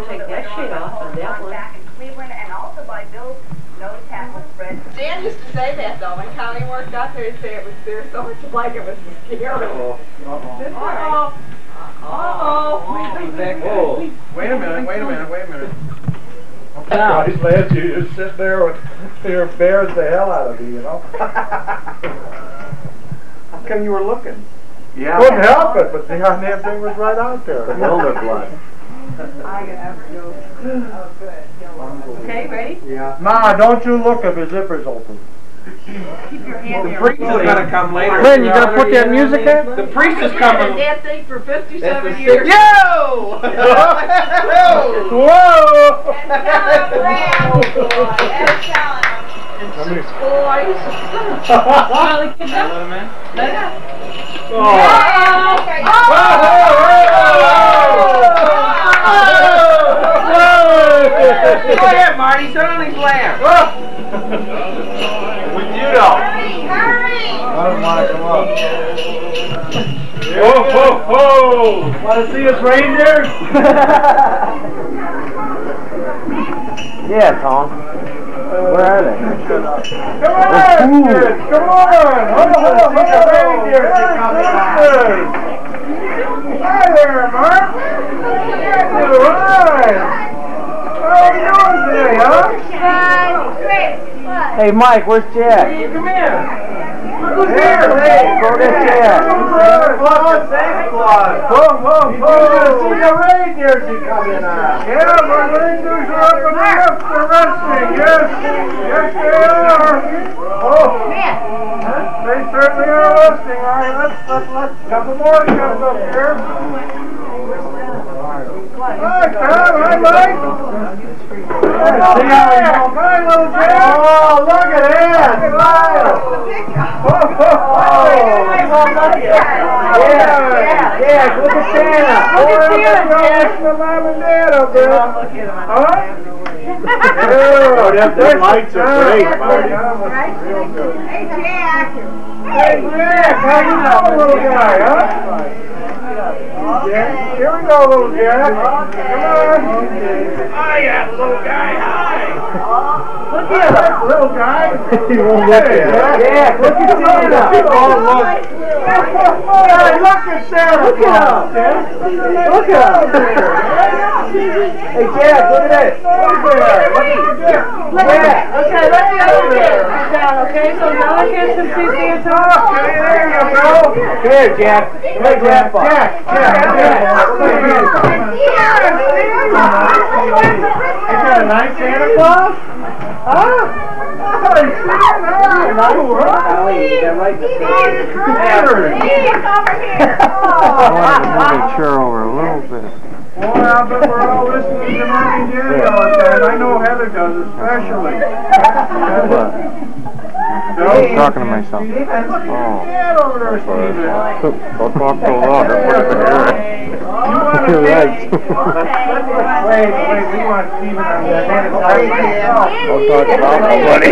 to take that shit off of that one. Back in Cleveland and also by Bill's nose tackle spread. Dan used to say that though, when Connie worked out there, he'd say it was there so much like it was scary. Uh-oh. Uh-oh. Uh-oh. Whoa. Wait a minute, wait a minute, wait a minute. Oh, Now. God, lads, you just sit there with, you embarrassed the hell out of me, you know? How come you were looking? Yeah. Couldn't help it, but the goddamn thing was right out there. Elder blood. Oh, okay, ready? Yeah. Ma, don't you look if his zipper's open. Keep your hand The priest is gonna come later. Lynn, you gonna put that music in? The priest is I've coming. that thing for fifty-seven years. Yo! Whoa! Charlie, get up. Let Go ahead, Marty, turn on these lamps. With you though. I don't wanna come up. Whoa, whoa, whoa! Wanna see his reindeer? Yeah, Tom. Where are they? Come on, kids, come on! Hold on, hold on, hold on, reindeer, Merry Christmas! Hi there, Mark! Yeah, you right! How are you doing today, huh? Hey, Mike, where's Jack? Come here! Look who's here! Hey! Go get Jack. Santa Claus! Santa Claus! Whoa, whoa, whoa! See the reindeers you come in! Yeah, my reindeers are up in the roof, they're resting, yes! Yes, they are! Oh! They certainly are resting, all right, let's, let's, let's, couple more comes up here. Hi, Tom, hi, Mike! See how Hi, little Jack! Oh, look at that! Oh, oh, Yeah, yeah, look at Santa. Look at Santa! Look at mom and dad up there. Huh? Oh, them lights are great, Marty. Marty. Real good. Hey, Jack. Hey, Jack, how you doing, little guy, huh? Yeah, here we go, little Jack. Come on. Hiya, little guy, hi. Look at that little guy. He won't look at it. Yeah, look at Santa. Oh, look. Hey, look at Santa. Look at him. Look at him. Hey, Jack, look at this. Yeah. Okay, let the other sit down, okay? So other kids can see Santa. Okay, there you go. Come here, Jack. Come here, Grandpa. Jack, Jack, Jack. Is that a nice Santa Claus? Huh? Oh, he's nice. I wanted to chair over a little bit. Boy, I bet we're all listening to Mommy and Daddy all the time. I know Heather does especially. I'm talking to myself. Look at Oh. your dad over there, Steven. Don't talk so loud, everybody can hear it. You want to You're see? right. Wait, wait, we want Steven on that hand side myself. Don't talk about nobody.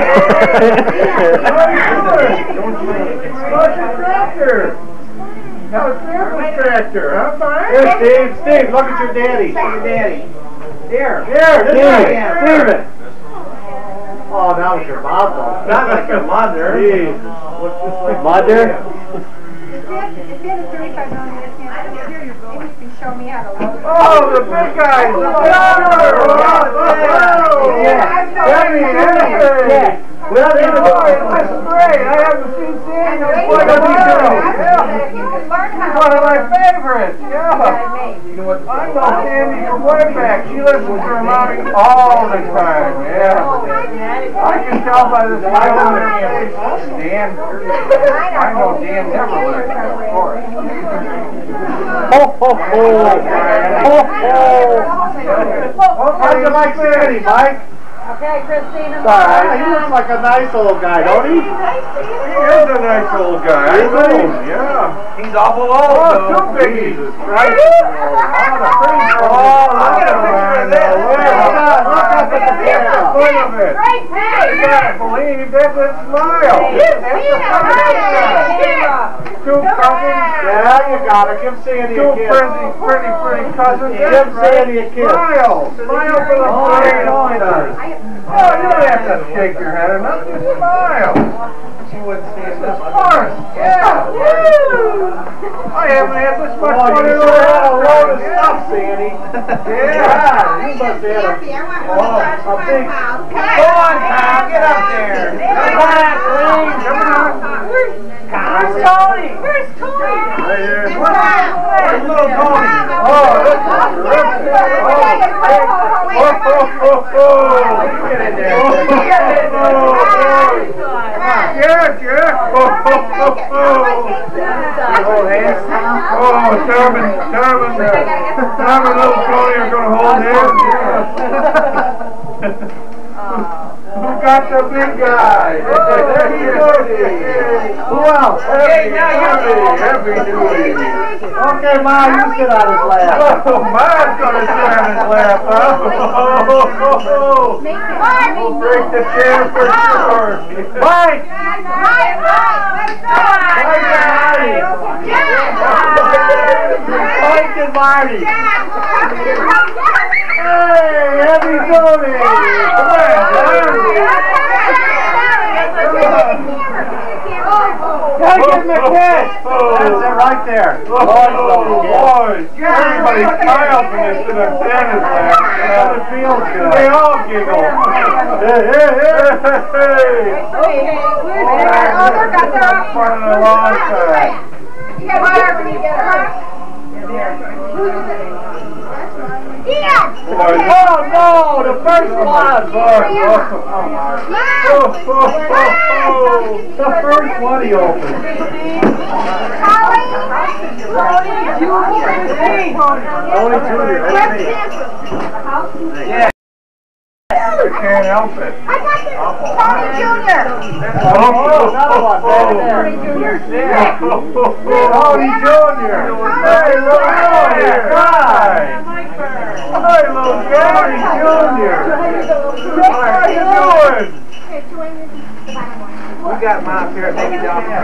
How you doing? How's your tractor? How's Grandpa's tractor? Huh, fine? Here, Steve, Steve, look at your daddy. Look at your daddy. Here. Here, this Steven, way. Steven. Oh, that was your mom, though. Not like your mother. Jeez. Mother? Oh, the big guy, the big Yeah. Debbie, Debbie. Yeah. Well, Boy, then, that's great. I haven't seen Sandy in quite a while. Yeah. He's one of my favorites. Yeah. You know what? I know Sandy from way back. She listens to her mommy all the time. Yeah. I can tell by the smile on her face. Dan. I know Dan never listens, of course. Ho, ho, ho. Ho, ho. How'd you like Sandy, Mike? Okay, Christina. Sorry, he looks like a nice old guy, don't he? He is a nice old guy. Is he? Yeah. He's awful old, Oh, though. two biggies. Right? Oh, Oh, I'll get a picture of oh, this. Look at the of it. Great You pay. gotta believe that's a smile. That's the first Two cousins. Yeah, you got her. Give Sandy Two a kiss. pretty, pretty, pretty cousins. Give That's right. Sandy a kiss. Smile. Smile for the Oh, fine no, he owners. does. Oh, you don't have to shake your head or nothing. Just smile. She wouldn't stand Of up. course. Yeah. Woo. I haven't had this much Oh, fun in a sure had a long load of stuff, Sandy. Yeah. You must have had a, oh, a big... Go on, Kyle, get up there. Come on, please. Come on. Where's Tony? Where's Tony? Right here. Where's little Tony? Oh, is terrific. Oh, oh, oh, oh, oh. Get in there. Oh, oh, oh. Yeah, yeah. Oh, oh, oh, oh. Hold hands. Oh, Sherman, Sherman, uh, Sherman, little Tony are gonna hold hands. Got the big guy? There he is. Who else? Happy Duty, Happy Duty. Okay, Ma, you sit on his lap. Oh, mine's gonna sit on his lap, huh? Oh, oh, oh. We'll break the chair for sure. Mike! Mike and Marty! Hey, happy Tony! Come on, Gotta give him a kiss! That's it right there. Oh, boy. Everybody smiles when they sit on Santa's lap. It feels good. They all giggle. Hey, hey, hey! Fun in a long time. Oh no, the first one! Oh, oh, oh. The first one he opened. Only Junior, that's me. I can't help it. Oh, another one, back there. Yeah. Tony Junior. Tony Junior. Hey, little Junior. Hi. Hi, little Johnny Junior. How you doing? We got my up here, take it down from the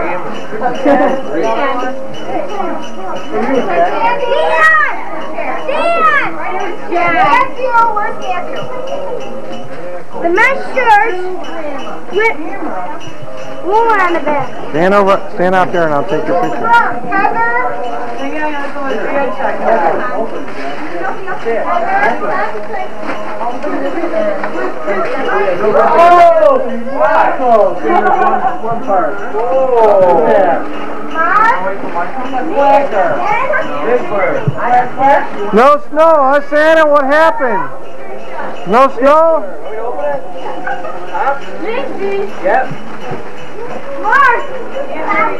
The men's shirt with wool on the back. Stand over, stand out there and I'll take your picture. Oh, wow. One, one part. Oh. Bird. No snow, huh, Santa? What happened? No snow? Yep. Dan, Dan, Dan. Marty. Marty.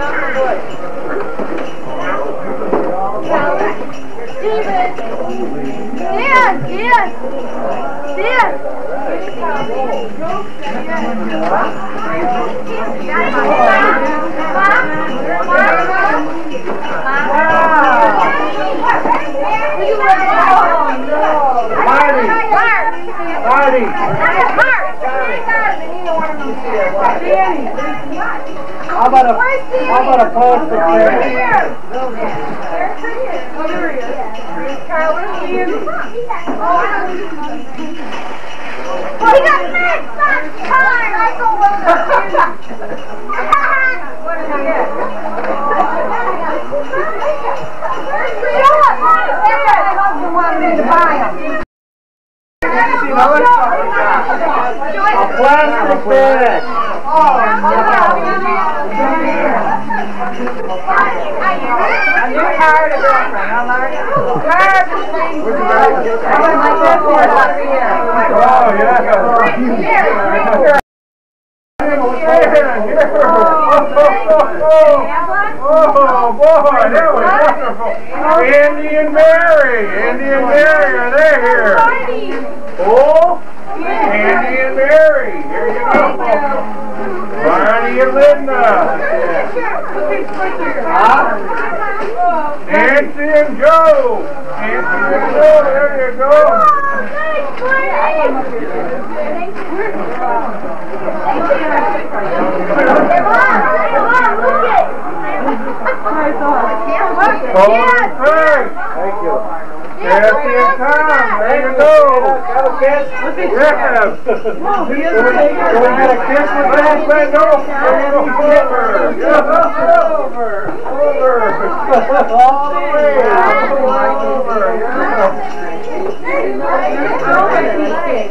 How about a, how about a post picture? We got mixed up time. I go What did you get? Show us. My husband wanted me to buy them. A plastic bag. A new car to girlfriend, huh, Mark? Car to sing. Where's the radio? I went like that for about a year. Oh, yeah. Oh, boy, that was wonderful. Andy and Mary, Andy and Mary, are they here? Oh, Andy and Mary, here you go. Barney and Linda. Nancy and Joe. Nancy and Joe, there you go. Holy Frank. Thank you. Kathy and Tom, there you go. Got a kiss? Can we can get a kiss with that, Brendo? Over. Over. Over. All the way. All over.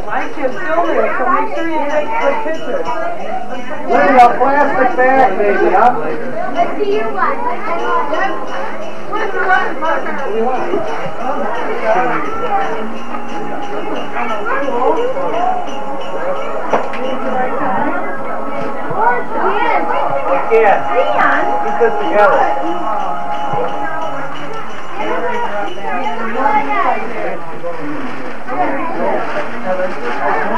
Mike is still there, so make sure you take good pictures. Look a plastic bag, baby, huh? Let's see your wife. Where's the wife? What do you want? Yes. Yeah. Keep this together. I'm going to your rocking Where's your Where's your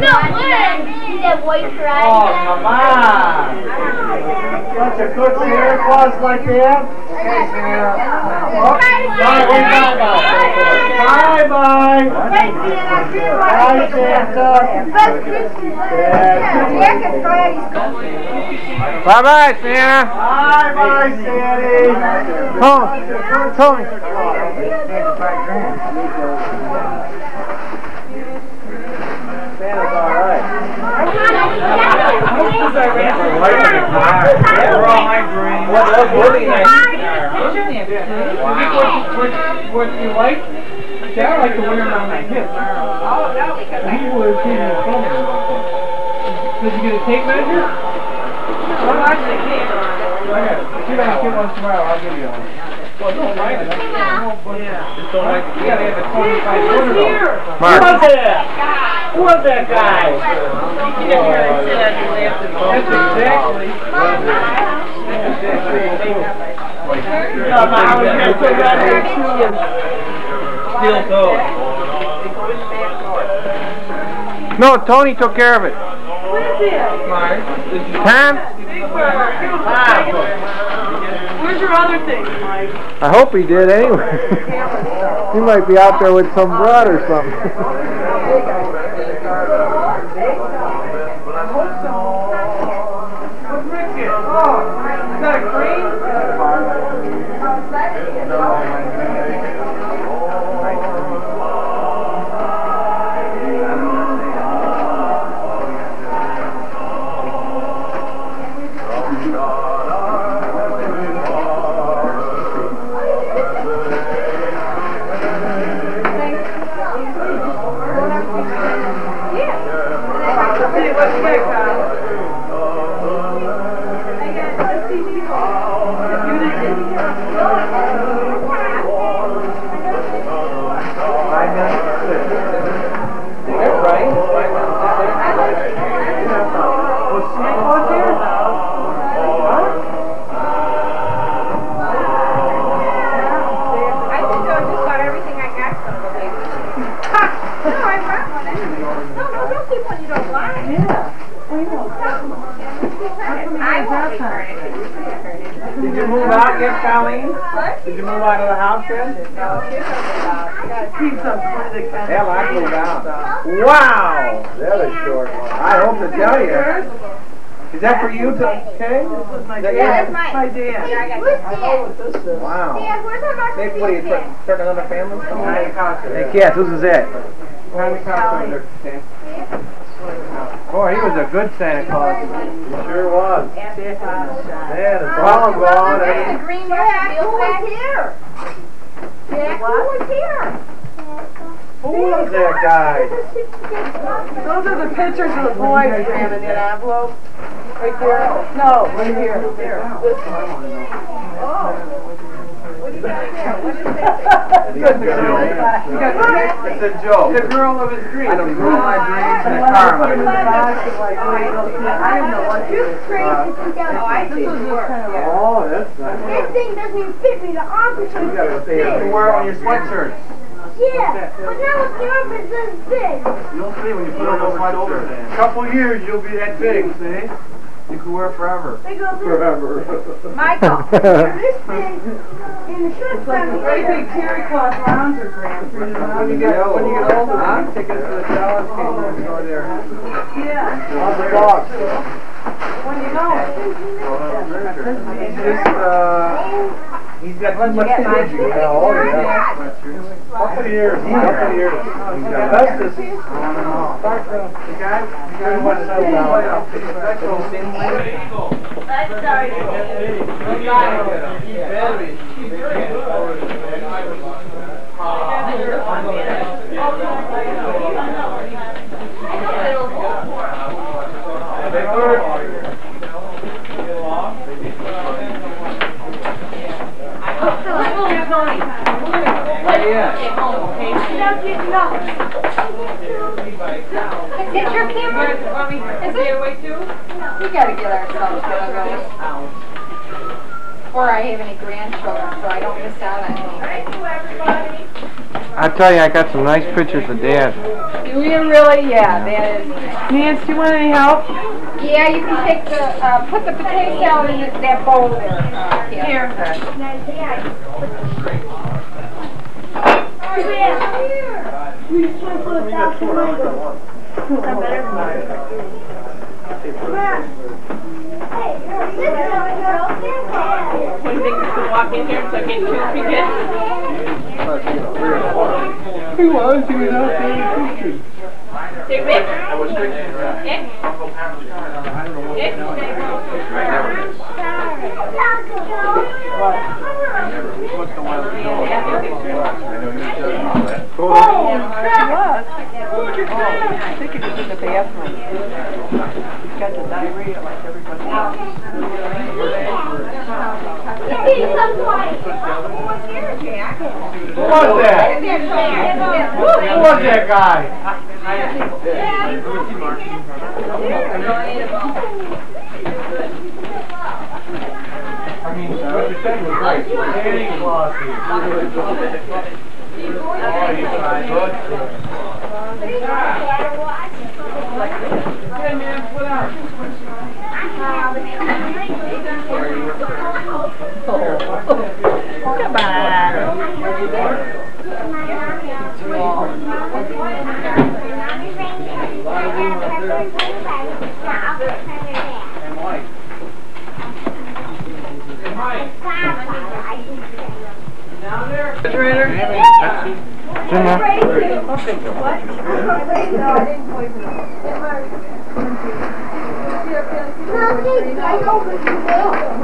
No way! That? Oh, come on. Bunch of good Santa Claus like that? Santa. Oh, bye, Santa. Bye bye, Santa. Bye, bye, Sandy. Tony, Tony. Santa's all right. What was really nice. What, what you like? I like to wear them on my hips. Oh, no, I. Was taking a. Did you get a tape measure? I actually can't. See if I can get one tomorrow, I'll give you one. Well, don't like it. Just don't like it. You gotta have a twenty-five foot Who's here? Who was that? Who was that guy? That's exactly. Yeah, but I was here so bad, I didn't. Still go. No, Tony took care of it. Mark, did you? Tom, Where's your other thing, Mike? I hope he did anyway. he might be out there with some broad or something. I won't return it. but you can return it. Did you move out yet, Colleen? Did you move out of the house yet? Keep some for the kind Hell, I moved out. Wow! That is short. I hope to tell you. Is that for you, to- Kay? Is that Yeah, yours? that's mine. My dad. Yeah, I got Where's this. Uh, dad? Wow. Dad, where's our marker? Hey, what are you, start- starting another family? Hey, Kath, who's is that? Boy, he was a good Santa Claus. He sure was. Man, it's all gone. The green marker feels back here. Jack, who was here? Who was that guy? Those are the pictures of the boys, Graham, in that envelope. Right there. No, right here. This one. Oh. It's a joke. The girl of his dreams. I don't know my dreams a. I'm gonna- I didn't know what to get Oh, I see. This. Oh, that's That nice. thing doesn't even fit me. The is this stay up. big. You wear it on your sweatshirts. Yeah, but now the office is this big. You'll see when you put on those sweatshirts. Couple years, you'll be that big, see? You can wear it forever. They go Forever. Michael. this big, and the shirt's Like a down great here. big terry cloth lounger, Graham, for your When you get, when you get older, huh? Take us to the Dallas game, you go there. Yeah, How's the dog? when you know it. Just, uh, he's got too much energy now, oh yeah. Couple years, couple years. He's got Festus. On and off. The guy, the guy who went to down. It's your camera. Is it? We gotta get ourselves one. Before I have any grandchildren, so I don't miss out on any. I tell you, I got some nice pictures of Dad. Do you really? Yeah, that is. Nance, do you want any help? Yeah, you can take the, uh, put the potato salad in that bowl there. uh, Kim. Here. We just want to put a thousand mangoes. Hey, this is a girl. What do you think we should walk in here so I get two tickets? He was, he was out there preaching. Say, Rick? Nick? Nick? I think it was in the bathroom. He's got the diarrhea like everybody else. Who was that? Who was that guy? I mean, what you said was right. Oh, you. Come on. Refrigerator? There.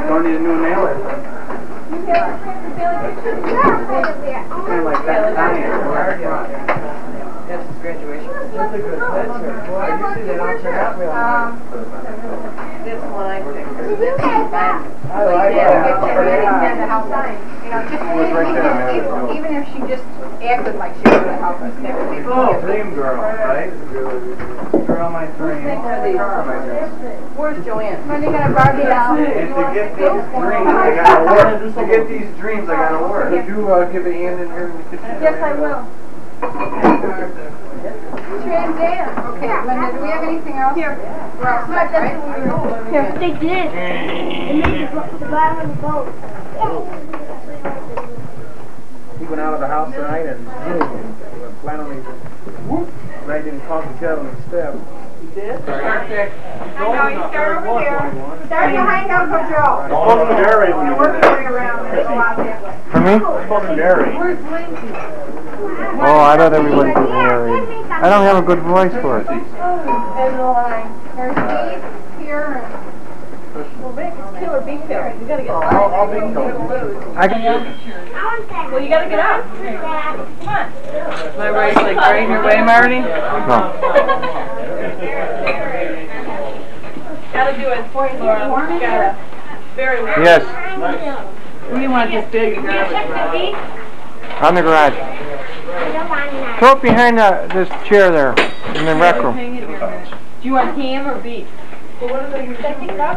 Don't need. Boy, you that. This one, I think. I Yeah, get your wedding done the whole. You know, just was right even, even, even if she just acted like she was gonna help us, that would be Oh, dream girl, right? Girl, my dream. Car, my dream. Where's Joanne? When are you gonna Barbie doll? And to get these dreams, I gotta work. To get these dreams, I gotta work. Would you, uh, give a hand in here in the kitchen? Yes, I will. Trans Am. Okay, Linda, do we have anything else? Here. We're all set, right? Here, take this. And make it go the bottom of the boat. He went out of the house tonight and boom, went flat on his, whoop, right in the coffee kettle and step. You did? Start there. I know, you start over here. Start behind Uncle Joe. Supposed to narrate when you We're going around and go out that way. For me? Supposed to narrate. Where's Lindsay? Oh, I thought everybody was married. I don't have a good voice for it. There's the line. There's Steve here and, well, Rick, it's Killer Beach pills. You gotta get I'll, I'll be cold. I can, Well, you gotta get out. Come on. My race like right in your way, Marty? no. Gotta do it, Laura. Gotta. Very well. Yes, What do you want this big garbage? on the garage. Throw it behind the, this chair there, in the rec room. Hang it here, man. Do you want ham or beef?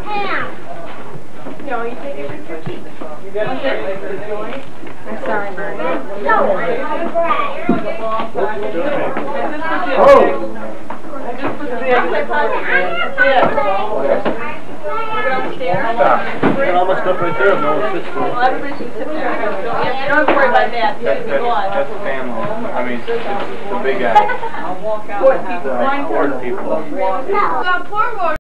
ham No, you take it with your teeth. I'm sorry, Marty. Oh, Got all my stuff right there, no, it's just Well, everybody sit there. Don't, you don't worry about that. That's, that's, that's family. I mean, it's, it's the big guy. What people, blind Or people. people.